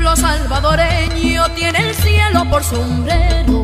pueblo salvadoreño tiene el cielo por sombrero.